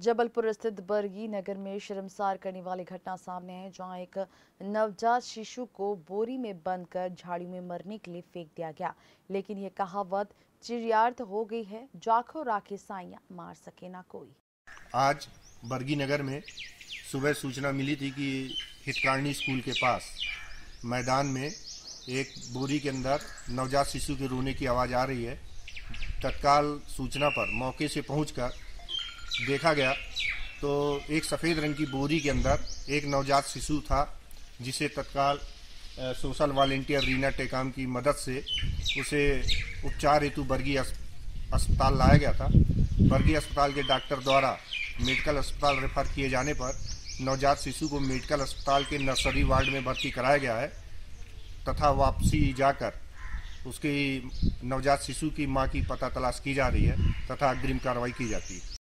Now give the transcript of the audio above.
जबलपुर स्थित बरगी नगर में शर्मसार करने वाली घटना सामने है जहाँ एक नवजात शिशु को बोरी में बंद कर झाड़ी में मरने के लिए फेंक दिया गया। लेकिन यह कहावत चिड़ियार्थ हो गई है, जाखो राखे साइया मार सके ना कोई। आज बरगी नगर में सुबह सूचना मिली थी कि हितकार्णी स्कूल के पास मैदान में एक बोरी के अंदर नवजात शिशु के रोने की आवाज़ आ रही है। तत्काल सूचना पर मौके से पहुंचकर देखा गया। तो एक सफ़ेद रंग की बोरी के अंदर एक नवजात शिशु था, जिसे तत्काल सोशल वॉल्टियर रीना टेकाम की मदद से उसे उपचार हेतु बरगी अस- अस्पताल लाया गया था। बरगी अस्पताल के डॉक्टर द्वारा मेडिकल अस्पताल रेफर किए जाने पर नवजात शिशु को मेडिकल अस्पताल के नर्सरी वार्ड में भर्ती कराया गया है तथा वापसी जाकर उसकी नवजात शिशु की माँ की पता तलाश की जा रही है तथा अग्रिम कार्रवाई की जाती है।